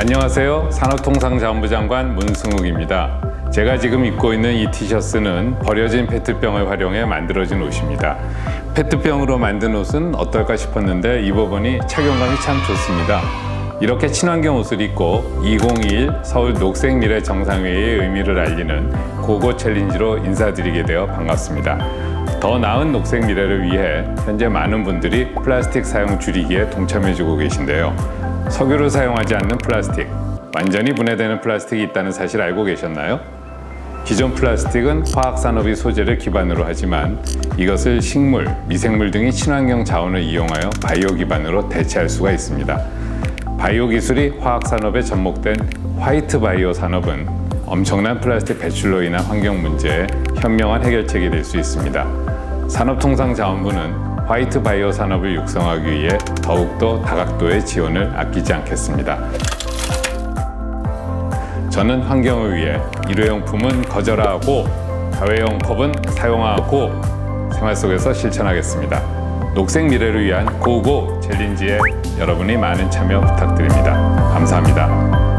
안녕하세요. 산업통상자원부 장관 문승욱입니다. 제가 지금 입고 있는 이 티셔츠는 버려진 페트병을 활용해 만들어진 옷입니다. 페트병으로 만든 옷은 어떨까 싶었는데 입어보니 착용감이 참 좋습니다. 이렇게 친환경 옷을 입고 2021 서울 녹색미래 정상회의의 의미를 알리는 고고 challenge로 인사드리게 되어 반갑습니다. 더 나은 녹색 미래를 위해 현재 많은 분들이 플라스틱 사용 줄이기에 동참해주고 계신데요. 석유를 사용하지 않는 플라스틱, 완전히 분해되는 플라스틱이 있다는 사실 알고 계셨나요? 기존 플라스틱은 화학산업이 소재를 기반으로 하지만 이것을 식물, 미생물 등의 친환경 자원을 이용하여 바이오 기반으로 대체할 수가 있습니다. 바이오 기술이 화학산업에 접목된 화이트 바이오 산업은 엄청난 플라스틱 배출로 인한 환경 문제에 현명한 해결책이 될 수 있습니다. 산업통상자원부는 화이트 바이오 산업을 육성하기 위해 더욱더 다각도의 지원을 아끼지 않겠습니다. 저는 환경을 위해 일회용품은 거절하고 다회용 컵은 사용하고 생활 속에서 실천하겠습니다. 녹색 미래를 위한 고고 챌린지에 여러분이 많은 참여 부탁드립니다. 감사합니다.